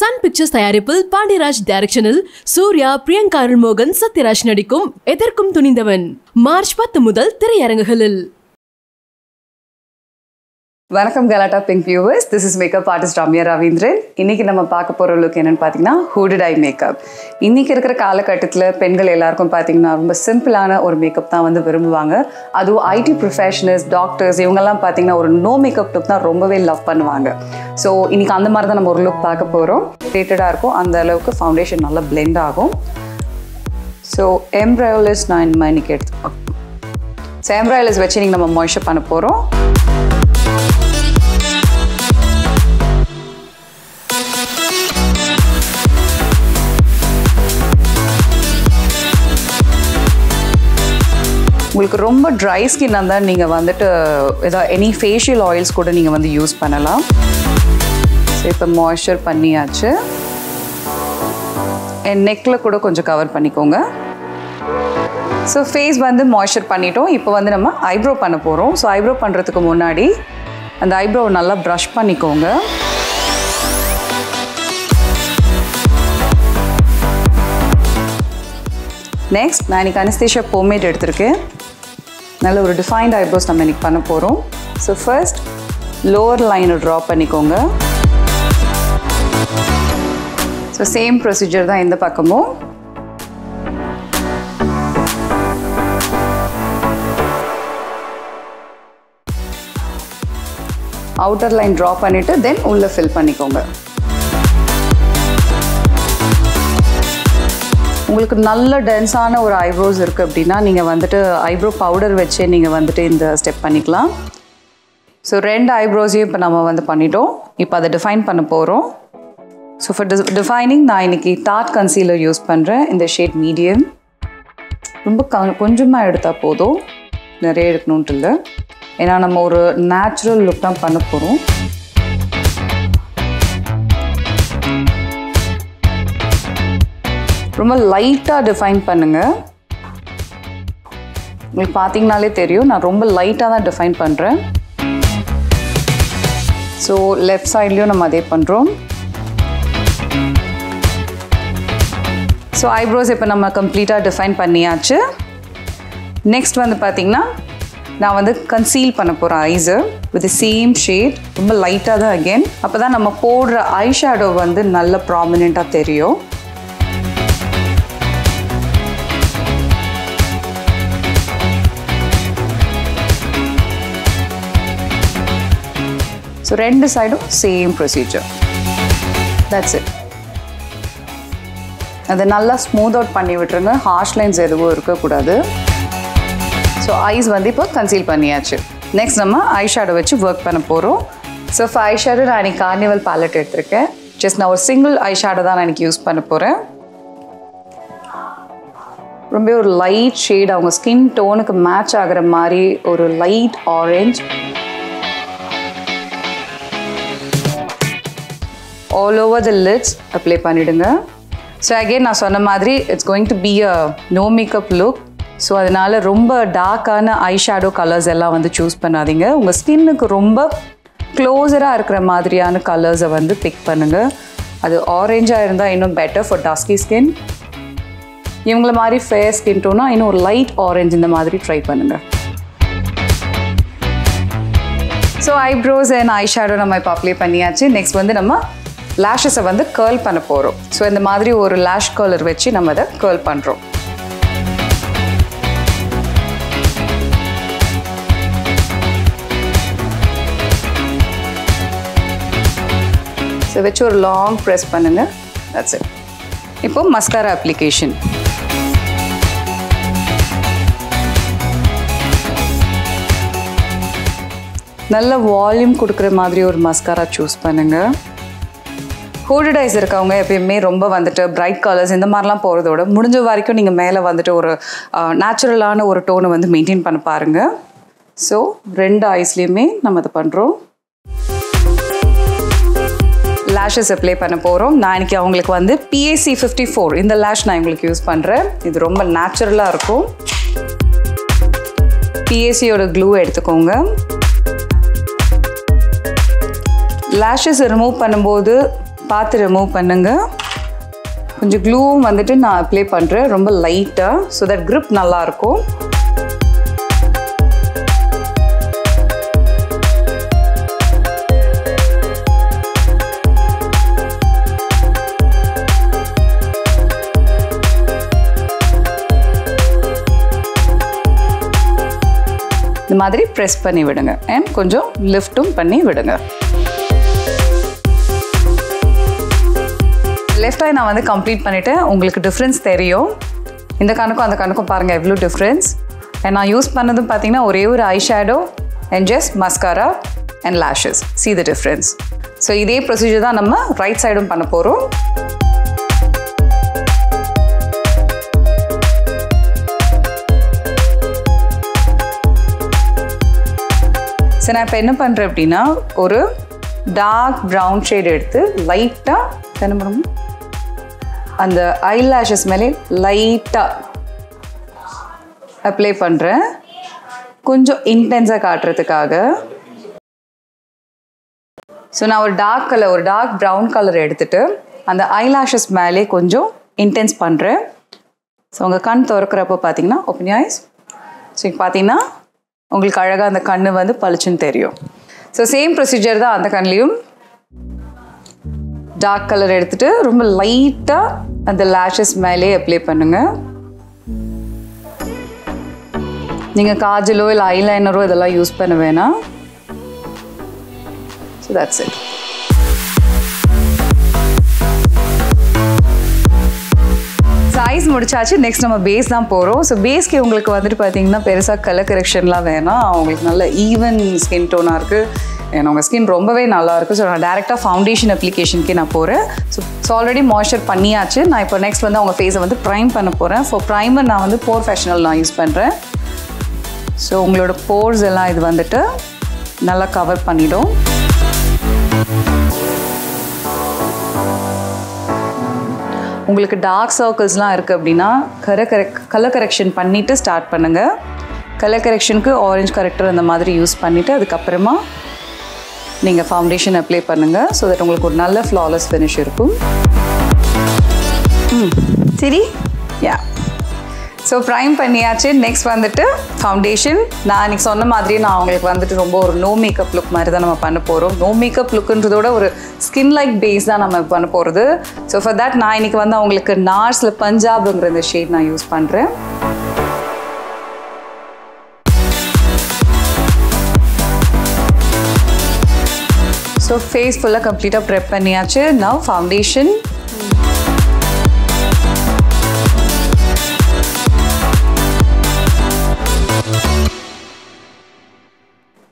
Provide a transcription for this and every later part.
Sun pictures தயாரிப்பில் பாண்டியராஜ் டைரக்ஷனில் சூர்யா பிரியங்கா அருள்மோகன் சத்யராஜ் நடிக்கும் எதற்கும் துணிந்தவன். மார்ச் பத்து முதல் திரையரங்குகளில். வணக்கம் Galatta pink viewers this is makeup artist Ramya Ravindran. இன்னைக்கு நம்ம பார்க்க போகிற லுக் என்னன்னு பார்த்தீங்கன்னா ஹூடட் ஐ மேக்கப் இன்னைக்கு இருக்கிற காலகட்டத்தில் பெண்கள் எல்லாருக்கும் பார்த்தீங்கன்னா ரொம்ப சிம்பிளான ஒரு மேக்கப் தான் வந்து விரும்புவாங்க. அதுவும் ஐடி ப்ரொஃபஷனல்ஸ் டாக்டர்ஸ் இவங்கெல்லாம் பார்த்தீங்கன்னா ஒரு நோ மேக்கப் லுக் தான் ரொம்பவே லவ் பண்ணுவாங்க. ஸோ இன்னைக்கு அந்த மாதிரி தான் நம்ம ஒரு லுக் பார்க்க போகிறோம் ரேட்டடாக இருக்கும். அந்த அளவுக்கு ஃபவுண்டேஷன் நல்லா பிளெண்ட் ஆகும். ஸோ எம்ப்ராய்லஸ் நான் இந்த மாதிரி இன்னைக்கு எடுத்து ஸோ வச்சு நீங்கள் நம்ம மாய்ஸ்சர் பண்ண போகிறோம் உங்களுக்கு ரொம்ப ட்ரை ஸ்கின் இருந்தால் நீங்கள் வந்துட்டு ஏதாவது எனி ஃபேஷியல் ஆயில்ஸ் கூட நீங்கள் வந்து யூஸ் பண்ணலாம். ஸோ இப்போ மாய்ஸ்சர் பண்ணியாச்சு. என் நெக்கில் கூட கொஞ்சம் கவர் பண்ணிக்கோங்க. ஸோ ஃபேஸ் வந்து மாய்ஸ்சர் பண்ணிட்டோம். இப்போ வந்து நம்ம ஐப்ரோ பண்ண போகிறோம் ஸோ ஐப்ரோ பண்ணுறதுக்கு முன்னாடி அந்த ஐப்ரோ நல்லா ப்ரஷ் பண்ணிக்கோங்க. நெக்ஸ்ட் நான் இன்னைக்கு அனிஸ்தேஷியா போமேட் எடுத்திருக்கேன். நல்ல ஒரு டிஃபைன்ட் ஐப்ரோஸ் நம்ம இன்றைக்கி பண்ண போகிறோம் ஸோ ஃபர்ஸ்ட் லோவர் லைனை ட்ரா பண்ணிக்கோங்க. ஸோ சேம் ப்ரொசீஜர் தான் எந்த பக்கமும். அவுட்டர் லைன் ட்ரா பண்ணிவிட்டு தென் உள்ளே ஃபில் பண்ணிக்கோங்க. உங்களுக்கு நல்ல டென்ஸான ஒரு ஐப்ரோஸ் இருக்குது அப்படின்னா நீங்கள் வந்துட்டு ஐப்ரோ பவுடர் வச்சே நீங்கள் வந்துட்டு இந்த ஸ்டெப் பண்ணிக்கலாம். ஸோ ரெண்டு ஐப்ரோஸையும் இப்போ நம்ம வந்து பண்ணிட்டோம். இப்போ அதை டிஃபைன் பண்ண போகிறோம் ஸோ ஃபார் டிஸ் டிஃபைனிங் நான் இன்னைக்கு டாட் கன்சீலர் யூஸ் பண்ணுறேன் இந்த ஷேட் மீடியம் ரொம்ப க கொஞ்சமாக எடுத்தால் போதும். நிறைய எடுக்கணுன்ட்டு இல்லை. ஏன்னா நம்ம ஒரு நேச்சுரல் லுக் தான் பண்ண போகிறோம் ரொம்ப லைட்டாக டிஃபைன் பண்ணுங்கள் உங்களுக்கு பார்த்தீங்கனாலே தெரியும் நான் ரொம்ப லைட்டாக தான் டிஃபைன் பண்ணுறேன் ஸோ லெஃப்ட் சைட்லேயும் நம்ம அதே பண்ணுறோம் ஸோ ஐப்ரோஸ் இப்போ நம்ம கம்ப்ளீட்டாக டிஃபைன் பண்ணியாச்சு. நெக்ஸ்ட் வந்து பார்த்திங்கன்னா நான் வந்து கன்சீல் பண்ண போகிறேன் ஐஸு வித் சேம் ஷேட் ரொம்ப லைட்டாக தான் அகெயின் அப்போ தான் நம்ம போடுற ஐ ஷேடோ வந்து நல்ல ப்ராமினெண்ட்டாக தெரியும். ஸோ ரெண்டு சைடும் சேம் ப்ரொசீஜர் தட்ஸ் இட் அதை நல்லா ஸ்மூத் அவுட் பண்ணி விட்டுருங்க. ஹார்ஷ் லைன்ஸ் எதுவும் இருக்கக்கூடாது. ஸோ ஐஸ் வந்து இப்போ கன்சீல் பண்ணியாச்சு. நெக்ஸ்ட் நம்ம ஐ ஷேடோ வச்சு ஒர்க் பண்ண போகிறோம் ஸோ ஃபார் ஐ ஷேடோ நான் இன்னைக்கு கார்னிவல் பேலட் எடுத்திருக்கேன். ஜஸ்ட் நான் ஒரு சிங்கிள் ஐ ஷேடோ தான் நான் இன்னைக்கு யூஸ் பண்ண போகிறேன் ரொம்ப ஒரு லைட் ஷேட் அவங்க ஸ்கின் டோனுக்கு மேட்ச் ஆகிற மாதிரி ஒரு light orange all over the lids apply பண்ணிவிடுங்க ஸோ அகெயின் நான் சொன்ன மாதிரி it's going to be a no makeup look so அதனால் ரொம்ப டார்க்கான ஐ ஷேடோ கலர்ஸ் எல்லாம் வந்து சூஸ் பண்ணாதீங்க. உங்கள் ஸ்கின்னுக்கு ரொம்ப க்ளோஸராக இருக்கிற மாதிரியான கலர்ஸை வந்து பிக் பண்ணுங்கள் அது ஆரேஞ்சாக இருந்தால் இன்னும் பெட்டர் ஃபார் டாஸ்கி ஸ்கின் இவங்கள மாதிரி ஃபேர் ஸ்கின் டோனா இன்னும் ஒரு லைட் ஆரஞ்ச் இந்த மாதிரி ட்ரை பண்ணுங்கள் so eyebrows and eye shadow நம்ம இப்போ அப்ளை பண்ணியாச்சு. நெக்ஸ்ட் வந்து நம்ம லேஷஸை வந்து கேர்ள் பண்ண போகிறோம் ஸோ இந்த மாதிரி ஒரு லேஷ் கேர்லர் வச்சு நம்ம அதை கேர்ள் பண்ணுறோம் ஸோ வச்சு ஒரு லாங் ப்ரெஸ் பண்ணுங்க. தட்ஸ் இட் இப்போ மஸ்காரா அப்ளிகேஷன் நல்ல வால்யூம் கொடுக்குற மாதிரி ஒரு மஸ்காரா சூஸ் பண்ணுங்கள் கோல்டு ஐஸ் இருக்கவங்க எப்பயுமே ரொம்ப வந்துட்டு பிரைட் கலர்ஸ் இந்த மாதிரிலாம் போகிறதோட முடிஞ்ச வரைக்கும் நீங்கள் மேலே வந்துட்டு ஒரு நேச்சுரலான ஒரு டோனை வந்து மெயின்டைன் பண்ண பாருங்கள் ஸோ ரெண்டு ஐஸ்லேயுமே நம்ம அதை பண்ணுறோம் லேஷஸ் அப்ளை பண்ண போகிறோம் நான் இன்னைக்கு அவங்களுக்கு வந்து பிஏசி ஃபிஃப்டி ஃபோர் இந்த லேஷ் நான் உங்களுக்கு யூஸ் பண்ணுறேன் இது ரொம்ப நேச்சுரலாக இருக்கும். பிஏசியோட க்ளூ எடுத்துக்கோங்க. லேஷஸ் ரிமூவ் பண்ணும்போது பார்த்து ரிமூவ் பண்ணுங்கள் கொஞ்சம் க்ளூவும் வந்துட்டு நான் அப்ளை பண்ணுறேன் ரொம்ப லைட்டாக ஸோ தட் க்ரிப் நல்லாயிருக்கும் இந்த மாதிரி ப்ரெஸ் பண்ணி விடுங்க. அண்ட் கொஞ்சம் லிஃப்ட்டும் பண்ணி விடுங்க. லெஃப்ட் ஐ நான் வந்து கம்ப்ளீட் பண்ணிவிட்டேன் உங்களுக்கு டிஃப்ரென்ஸ் தெரியும். இந்த கணக்கும் அந்த கணக்கும் பாருங்கள் எவ்வளோ டிஃப்ரென்ஸ் அண்ட் நான் யூஸ் பண்ணதும் பார்த்தீங்கன்னா ஒரே ஒரு eye shadow and just mascara and lashes see the difference so இதே ப்ரொசீஜர் தான் நம்ம ரைட் சைடும் பண்ண போகிறோம் ஸோ நான் இப்போ என்ன பண்ணுறேன் அப்படின்னா ஒரு டார்க் ப்ரௌன் ஷேட் எடுத்து லைட்டாக என்ன பண்ணணும் அந்த ஐ லேஷஸ் மேலே லைட்டாக அப்ளை பண்ணுறேன் கொஞ்சம் இன்டென்ஸாக காட்டுறதுக்காக. ஸோ நான் ஒரு டார்க் கலர் ஒரு டார்க் ப்ரௌன் கலர் எடுத்துகிட்டு அந்த ஐ லேஷஸ் மேலே கொஞ்சம் இன்டென்ஸ் பண்ணுறேன் ஸோ உங்கள் கண் திறக்கிறப்போ பார்த்தீங்கன்னா ஓப்பன் ஐஸ் ஸோ இப்போ பார்த்தீங்கன்னா உங்களுக்கு அழகாக அந்த கண் வந்து பளிச்சுன்னு தெரியும். ஸோ சேம் ப்ரொசீஜர் தான் அந்த கண்லேயும் டார்க் கலர் எடுத்துட்டு ரொம்ப லைட்டாக அந்த லேஷஸ் மேலே அப்ளை பண்ணுங்கள் நீங்கள் காஜலோ இல்லை ஐலைனரோ இதெல்லாம் யூஸ் பண்ண வேணாம். ஸோ தட்ஸ் இட் சைஸ் முடிச்சாச்சு. நெக்ஸ்ட் நம்ம பேஸ் தான் போகிறோம் ஸோ பேஸ்க்கு உங்களுக்கு வந்துட்டு பார்த்தீங்கன்னா பெருசாக கலர் கரெக்ஷன்லாம் வேணாம். அவங்களுக்கு நல்ல ஈவன் ஸ்கின் டோனாக இருக்குது ஏன்னா உங்கள் ஸ்கின் ரொம்பவே நல்லாயிருக்கும் ஸோ நான் டேரெக்டாக ஃபவுண்டேஷன் அப்ளிகேஷனுக்கே நான் போகிறேன் ஸோ ஸோ ஆல்ரெடி மாய்ஸ்சர் பண்ணியாச்சு. நான் இப்போ நெக்ஸ்ட் வந்து அவங்க ஃபேஸை வந்து ப்ரைம் பண்ண போகிறேன் ஸோ ப்ரைமர் நான் வந்து போர் ஃபேஷனல் நான் யூஸ் பண்ணுறேன் ஸோ உங்களோட போர்ஸ் எல்லாம் இது வந்துட்டு நல்லா கவர் பண்ணிடும். உங்களுக்கு டார்க் சர்க்கிள்ஸ்லாம் இருக்குது அப்படின்னா கரை கரெக் கலர் கரெக்ஷன் பண்ணிவிட்டு ஸ்டார்ட் பண்ணுங்கள் கலர் கரெக்ஷனுக்கு ஆரஞ்ச் கரெக்டர் அந்த மாதிரி யூஸ் பண்ணிவிட்டு அதுக்கப்புறமா நீங்கள் ஃபவுண்டேஷன் அப்ளை பண்ணுங்கள் ஸோ தட் உங்களுக்கு ஒரு நல்ல ஃப்ளாலெஸ் ஃபினிஷ் இருக்கும். ம் சரி. யா ஸோ ப்ரைம் பண்ணியாச்சு. நெக்ஸ்ட் வந்துட்டு ஃபவுண்டேஷன் நான் அன்றைக்கி சொன்ன மாதிரியே நான் அவங்களுக்கு வந்துட்டு ரொம்ப ஒரு நோ மேக்கப் லுக் மாதிரி தான் நம்ம பண்ண போகிறோம் நோ மேக்கப் லுக்குன்றதோட ஒரு ஸ்கின் லைக் பேஸ் தான் நம்ம பண்ண போகிறது ஸோ ஃபார் தட் நான் இன்னைக்கு வந்து அவங்களுக்கு நார்ஸில் பஞ்சாப்ங்கிற இந்த ஷேட் நான் யூஸ் பண்ணுறேன் ஸோ ஃபேஸ் ஃபுல்லாக கம்ப்ளீட்டாக ப்ரெப் பண்ணியாச்சு. நவ் ஃபவுண்டேஷன்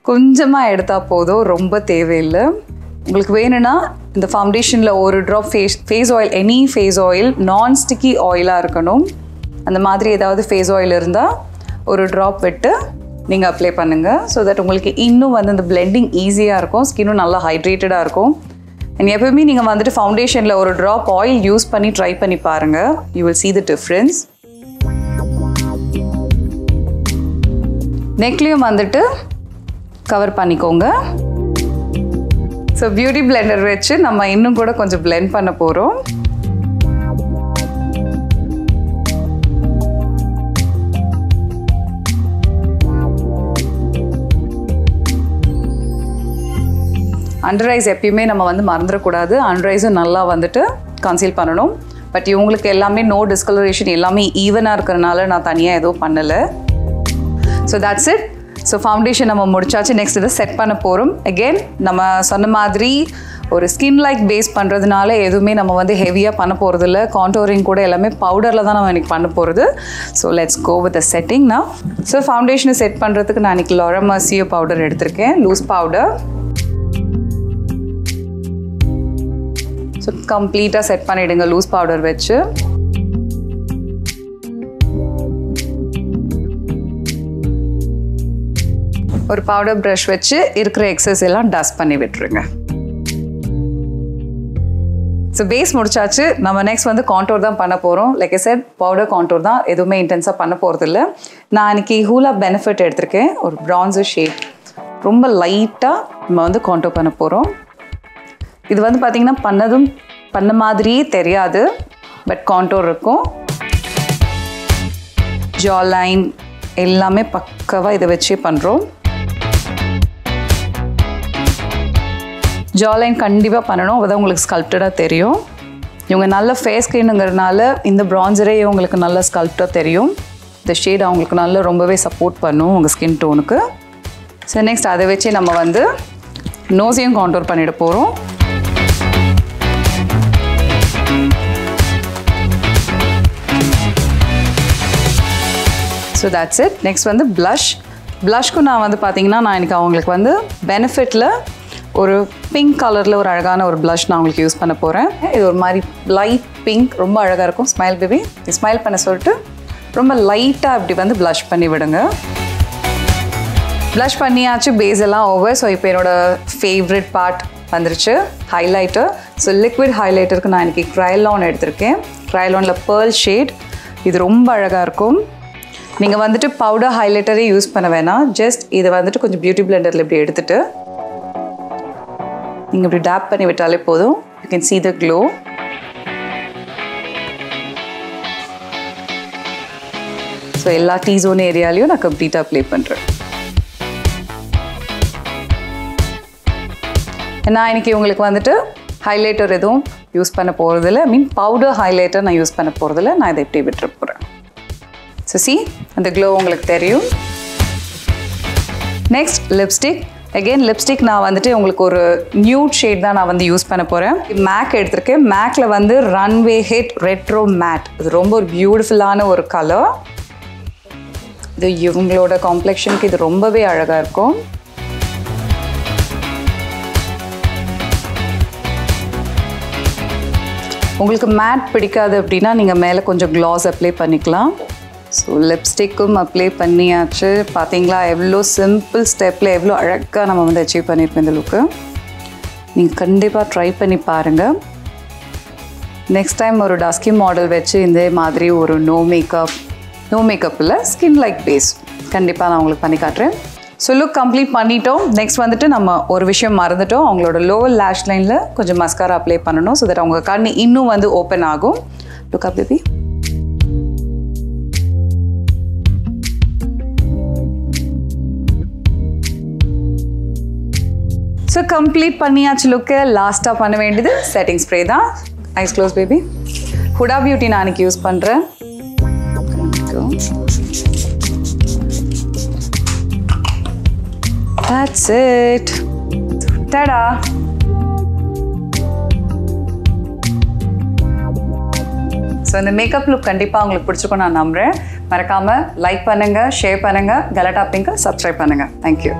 கொஞ்சமாக எடுத்தால் போதும். ரொம்ப தேவையில்லை. உங்களுக்கு வேணும்னா இந்த ஃபவுண்டேஷனில் ஒரு drop face face oil any face oil non sticky ஆயிலாக இருக்கணும். அந்த மாதிரி ஏதாவது ஃபேஸ் ஆயில் இருந்தால் ஒரு ட்ராப் விட்டு நீங்கள் அப்ளை பண்ணுங்கள் ஸோ தட் உங்களுக்கு இன்னும் வந்து இந்த பிளெண்டிங் ஈஸியாக இருக்கும். ஸ்கின்னும் நல்லா ஹைட்ரேட்டடாக இருக்கும். அண்ட் எப்பவுமே நீங்கள் வந்துட்டு ஃபவுண்டேஷனில் ஒரு ட்ராப் ஆயில் யூஸ் பண்ணி ட்ரை பண்ணி பாருங்கள் you will see the difference நெக்லேயும் வந்துட்டு கவர் பண்ணிக்கோங்க. ஸோ பியூட்டி பிளெண்டர் வச்சு நம்ம இன்னும் கூட கொஞ்சம் பிளெண்ட் பண்ண போகிறோம் அண்டர் ஐஸ் எப்பயுமே நம்ம வந்து மறந்துடக்கூடாது. அண்டர் ஐஸும் நல்லா வந்துட்டு கன்சீல் பண்ணணும். பட் இவங்களுக்கு எல்லாமே நோ டிஸ்கலரேஷன் எல்லாமே ஈவனாக இருக்கிறனால நான் தனியாக எதுவும் பண்ணலை. So that's it so foundation நம்ம முடிச்சாச்சு. நெக்ஸ்ட் இதை செட் பண்ண போகிறோம் அகெயின் நம்ம சொன்ன மாதிரி ஒரு ஸ்கின் லைக் பேஸ் பண்ணுறதுனால எதுவுமே நம்ம வந்து ஹெவியாக பண்ண போகிறது இல்லை கான்டோரிங் கூட எல்லாமே பவுடரில் தான் நம்ம இன்னைக்கு பண்ண போகிறது so let's go with setting நான் ஸோ ஃபவுண்டேஷனை செட் பண்ணுறதுக்கு நான் இன்னைக்கு லொரமசியோ பவுடர் எடுத்திருக்கேன். லூஸ் பவுடர் ஸோ கம்ப்ளீட்டாக செட் பண்ணிவிடுங்க லூஸ் பவுடர் வச்சு. ஒரு பவுடர் ப்ரஷ் வச்சு இருக்கிற எக்ஸஸ் எல்லாம் டஸ்ட் பண்ணி விட்டுருங்க. ஸோ பேஸ் முடிச்சாச்சு. நம்ம நெக்ஸ்ட் வந்து கான்டோர் தான் பண்ண போகிறோம் like a set powder contour தான் எதுவுமே இன்டென்ஸாக பண்ண போகிறதில்ல நான் இன்றைக்கி ஹூலா பெனிஃபிட் எடுத்திருக்கேன். ஒரு ப்ரான்ஸு ஷேட் ரொம்ப லைட்டாக நம்ம வந்து கான்டோர் பண்ண போகிறோம் இது வந்து பார்த்திங்கன்னா பண்ணதும் பண்ண மாதிரியே தெரியாது பட் கான்டோர் இருக்கும். ஜா லைன் எல்லாமே பக்கவாக இதை வச்சே பண்ணுறோம் ஜா லைன் கண்டிப்பாக பண்ணணும் அப்போ உங்களுக்கு ஸ்கல்ப்டடாக தெரியும். இவங்க நல்ல ஃபேஸ் ஸ்கின்னுங்கிறதுனால இந்த ப்ரான்சரே உங்களுக்கு நல்ல ஸ்கல்ப்டாக தெரியும். இந்த ஷேட் அவங்களுக்கு நல்லா ரொம்பவே சப்போர்ட் பண்ணும் உங்கள் ஸ்கின் டோனுக்கு ஸோ நெக்ஸ்ட் அதை வச்சு நம்ம வந்து நோஸையும் கான்டோர் பண்ணிட போகிறோம் ஸோ தட்ஸ் இட் நெக்ஸ்ட் வந்து ப்ளஷ் ப்ளஷ்க்கு நான் வந்து பார்த்தீங்கன்னா நான் எனக்கு அவங்களுக்கு வந்து பெனிஃபிட்டில் ஒரு பிங்க் கலரில் ஒரு அழகான ஒரு ப்ளஷ் நான் உங்களுக்கு யூஸ் பண்ண போகிறேன் இது ஒரு மாதிரி லைட் பிங்க் ரொம்ப அழகாக இருக்கும். ஸ்மைல் பேபி ஸ்மைல் பண்ண சொல்லிட்டு ரொம்ப லைட்டாக இப்படி வந்து ப்ளஷ் பண்ணி விடுங்க. ப்ளஷ் பண்ணியாச்சு பேஸ் எல்லாம் ஓவர் ஸோ இப்போ என்னோடய ஃபேவரட் பார்ட் வந்துருச்சு ஹைலைட்டர் ஸோ லிக்விட் ஹைலைட்டருக்கு நான் இன்றைக்கி க்ரைலான் எடுத்திருக்கேன். க்ரைலானில் பேர்ல் ஷேட் இது ரொம்ப அழகாக இருக்கும். நீங்கள் வந்துட்டு பவுடர் ஹைலைட்டரே யூஸ் பண்ண வேணாம். ஜஸ்ட் இதை வந்துட்டு கொஞ்சம் பியூட்டி பிளெண்டரில் இப்படி எடுத்துட்டு நீங்கள் இப்படி டேப் பண்ணி விட்டாலே போதும். You can see the glow so எல்லா டீ ஜோன் ஏரியாலையும் நான் கம்ப்ளீட்டாக அப்ளை பண்ணுறேன் நான் இன்னைக்கு உங்களுக்கு வந்துட்டு ஹைலைட்டர் எதுவும் யூஸ் பண்ண போகிறதில்ல மீன் பவுடர் ஹைலைட்டர் நான் யூஸ் பண்ண போகிறதில்ல நான் இதை இப்படி விட்டுற போகிறேன் ஸோ சி அந்த க்ளோ உங்களுக்கு தெரியும். நெக்ஸ்ட் லிப்ஸ்டிக் அகெயின் லிப்ஸ்டிக் நான் வந்துட்டு உங்களுக்கு ஒரு நியூட் ஷேட் தான் நான் வந்து யூஸ் பண்ண போகிறேன் மேக் எடுத்திருக்கேன் மேக்கில் வந்து ரன்வே ஹிட் ரெட்ரோ மேட் இது ரொம்ப ஒரு பியூட்டிஃபுல்லான ஒரு கலர் இது இவங்களோட காம்ப்ளெக்ஷனுக்கு இது ரொம்பவே அழகாக இருக்கும். உங்களுக்கு மேட் பிடிக்காது அப்படின்னா நீங்கள் மேலே கொஞ்சம் க்ளாஸ் அப்ளை பண்ணிக்கலாம். ஸோ லிப்ஸ்டிக்கும் அப்ளை பண்ணியாச்சு. பார்த்தீங்களா எவ்வளோ சிம்பிள் ஸ்டெப்பில் எவ்வளோ அழகாக நம்ம வந்து அச்சீவ் பண்ணியிருக்கோம் இந்த லுக்கு நீங்கள் கண்டிப்பாக ட்ரை பண்ணி பாருங்கள் நெக்ஸ்ட் டைம் ஒரு டஸ்கி மாடல் வச்சு இந்த மாதிரி ஒரு நோ மேக்கப் நோ மேக்கப்பில் ஸ்கின் லைக் பேஸ் கண்டிப்பாக நான் உங்களுக்கு பண்ணி காட்டுறேன். ஸோ லுக் கம்ப்ளீட் பண்ணிட்டோம். நெக்ஸ்ட் வந்துட்டு நம்ம ஒரு விஷயம் மறந்துட்டோம். அவங்களோட லோவர் லேஷ் லைனில் கொஞ்சம் மஸ்காரா அப்ளை பண்ணணும் ஸோ தட் அவங்க கண் இன்னும் வந்து ஓப்பன் ஆகும். Look up baby so complete பண்ணியாச்சு லுக்கு லாஸ்ட்டாக பண்ண வேண்டியது செட்டிங் ஸ்ப்ரே தான். Eyes close baby Huda Beauty நான் அன்றைக்கி யூஸ் பண்ணுறேன் That's it. Ta-da! ஸோ இந்த மேக்கப் லுக் கண்டிப்பாக உங்களுக்கு பிடிச்சிருக்கும் நான் நம்புகிறேன் மறக்காமல் லைக் பண்ணுங்கள் ஷேர் பண்ணுங்கள் கலட்டா பிங்கை சப்ஸ்கிரைப் பண்ணுங்கள் தேங்க்யூ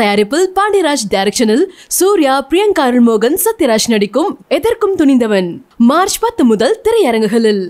தயாரிப்பில் பாண்டியராஜ் டைரக்ஷனில் சூர்யா பிரியங்கா அருள்மோகன் சத்யராஜ் நடிக்கும் எதற்கும் துணிந்தவன். மார்ச் பத்து முதல் திரையரங்குகளில்.